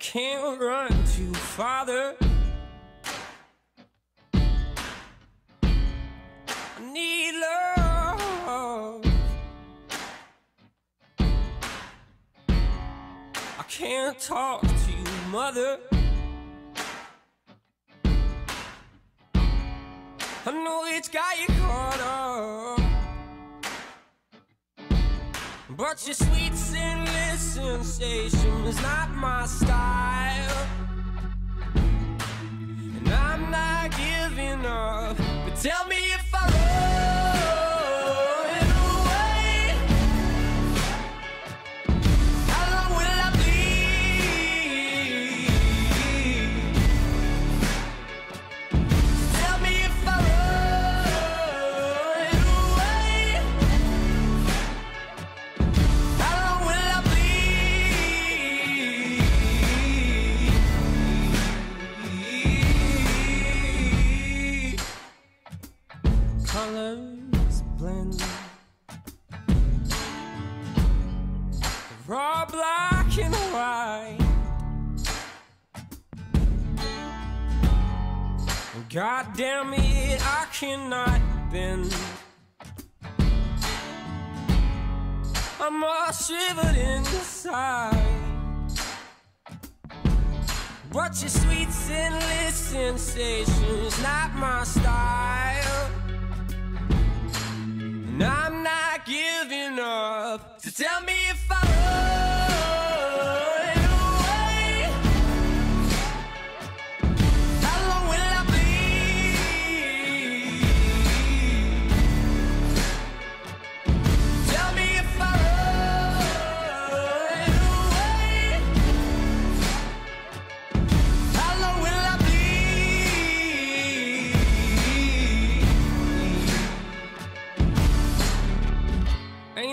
can't run too father. I need love. I can't talk to you, mother. I know it's got you caught up. But your sweet sinless sensation is not my style. Damn it, I cannot bend. I'm all shivered inside. But your sweet sinless sensation's not my style. And I'm not giving up. So tell me if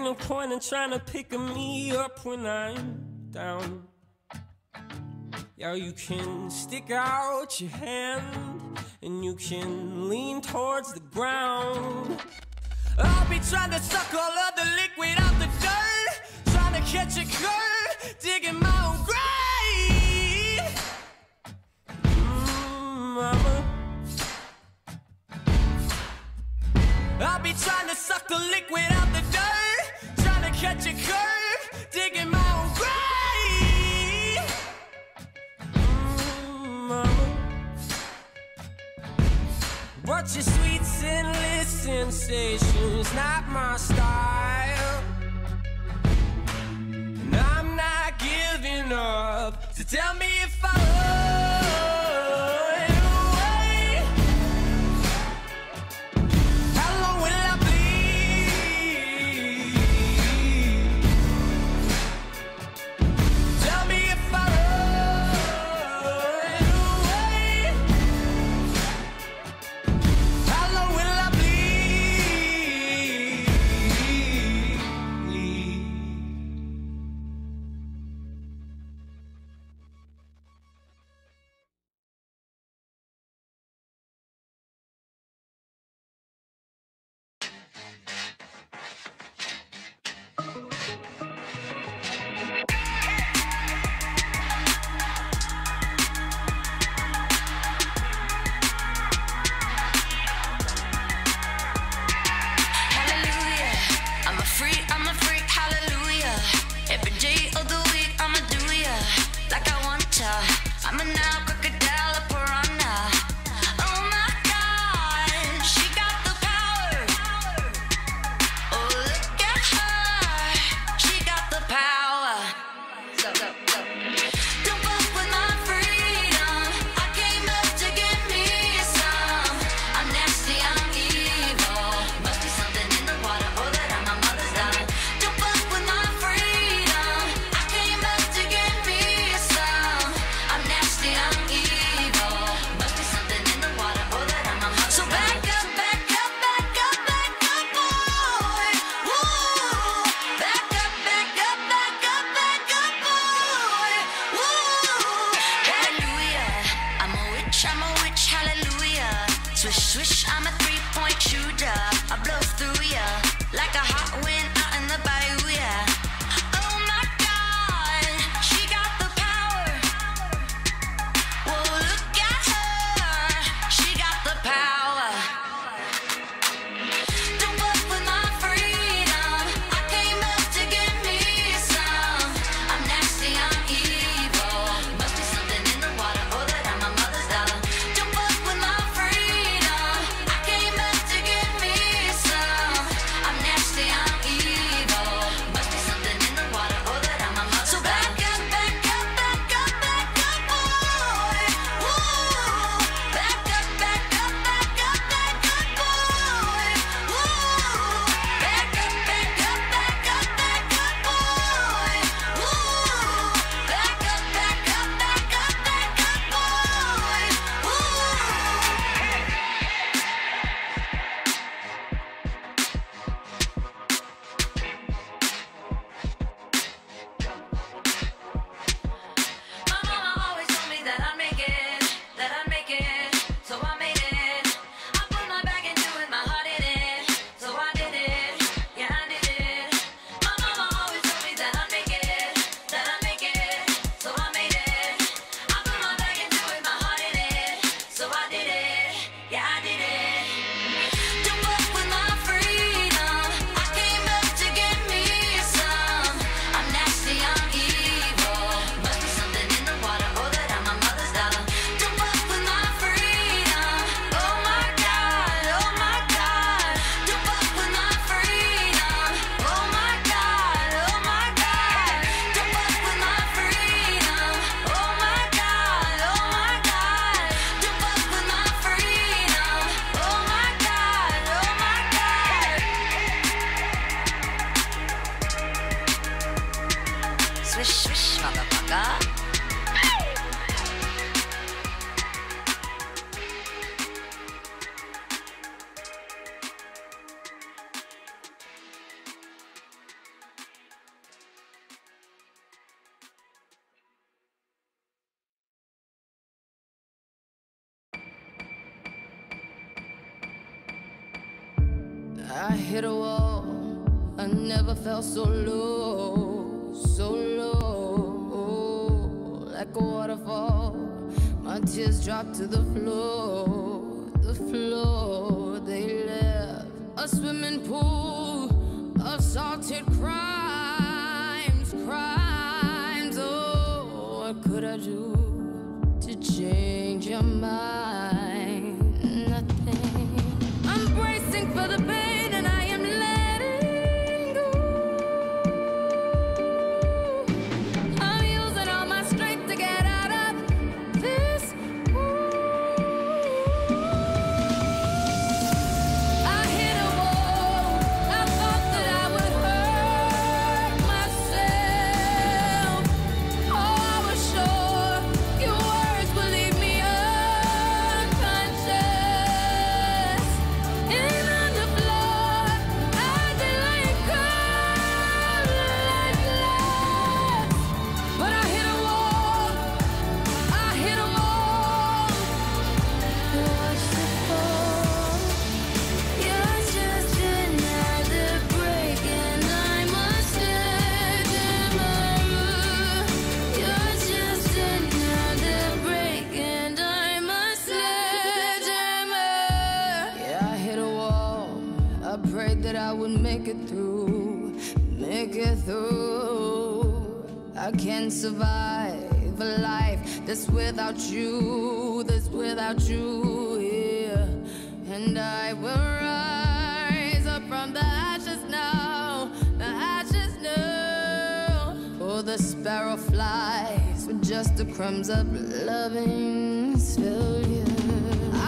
no point in trying to pick me up when I'm down. Yeah, you can stick out your hand and you can lean towards the ground. I'll be trying to suck all of the liquid out the dirt, trying to catch a curve, I hit a wall. I never felt so low, so low, like a waterfall. My tears dropped to the floor, the floor. They left a swimming pool of salted crimes, crimes. Oh, what could I do to change your mind? Through. I can't survive a life that's without you, that's without you, yeah. And I will rise up from the ashes now, the ashes now. Oh, the sparrow flies with just the crumbs of loving failure.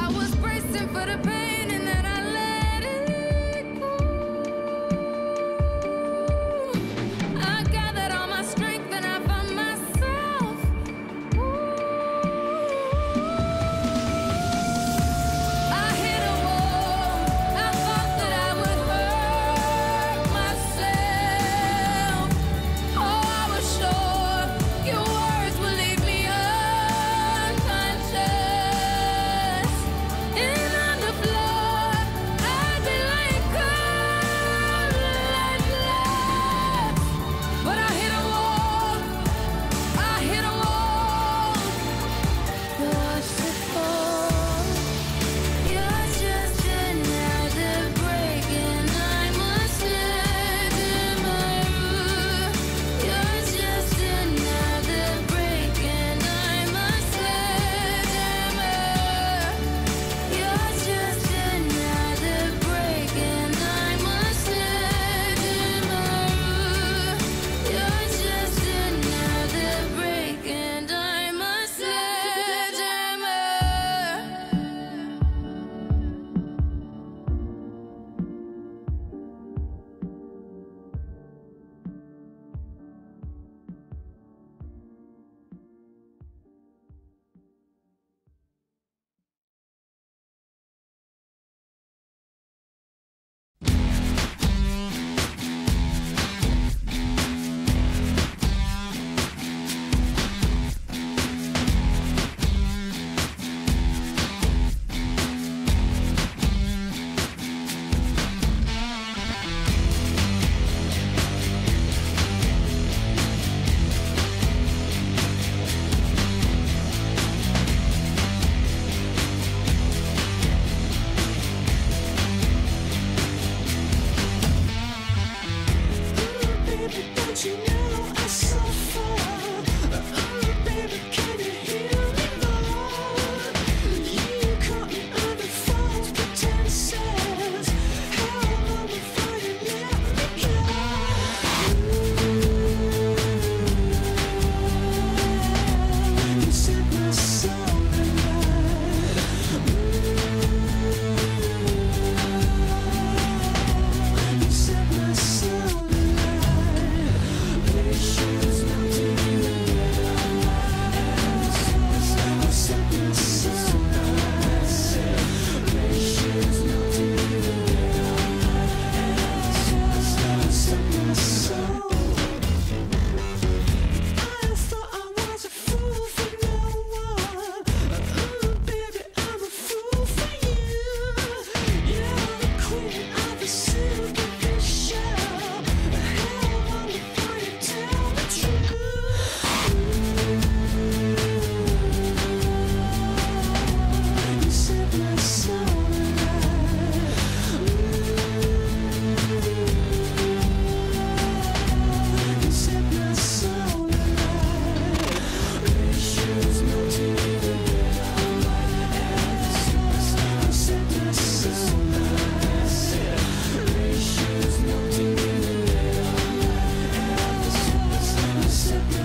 I was bracing for the pain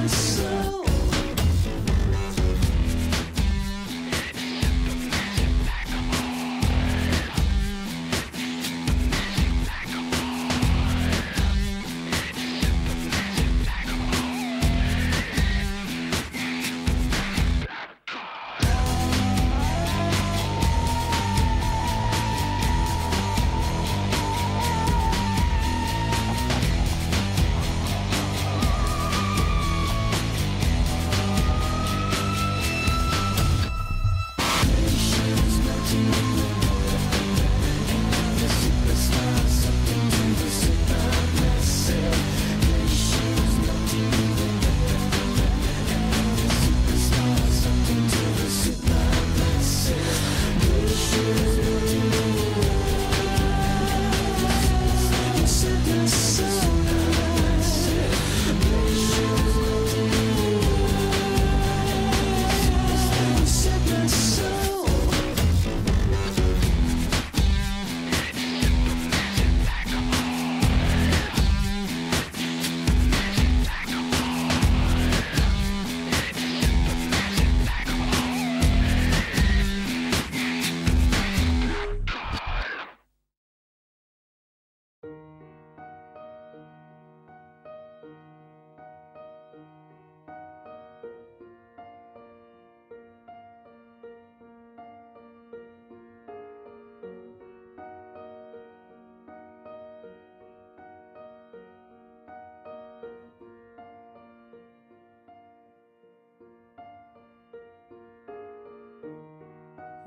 So. soul.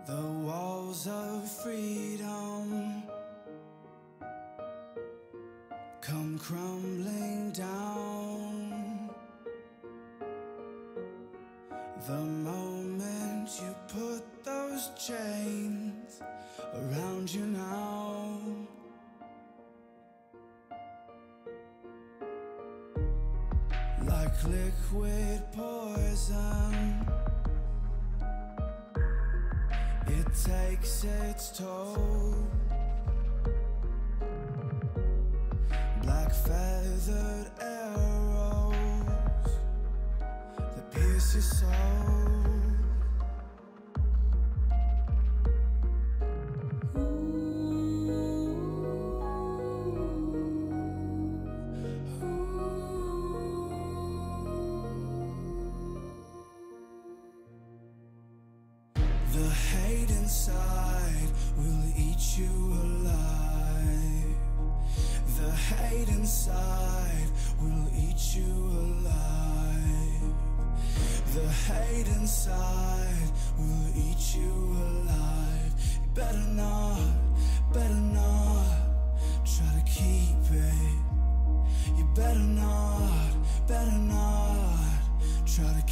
The walls of freedom come crumbling down. The moment you put those chains around you now. Like liquid takes its toll. Black feathered arrows that pierce your soul.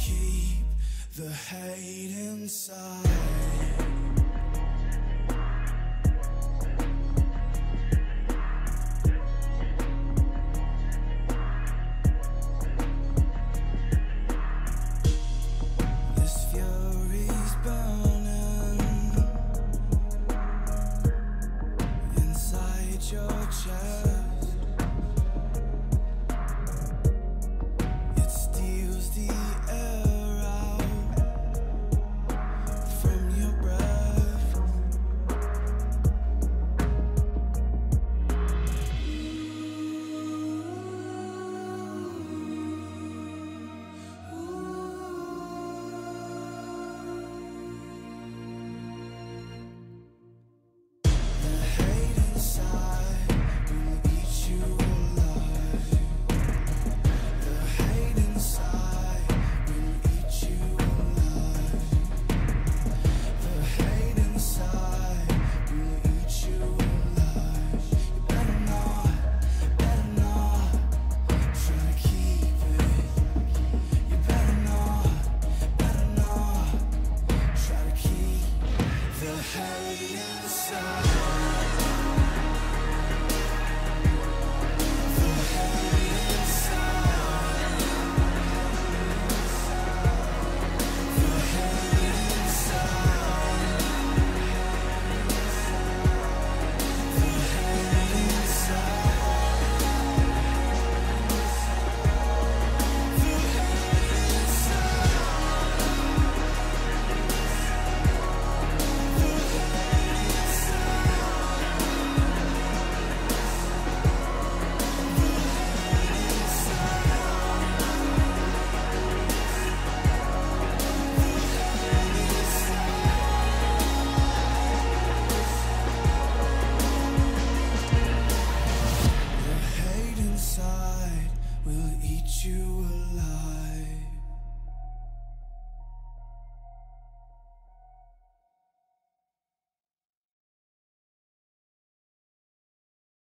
Keep the hate inside.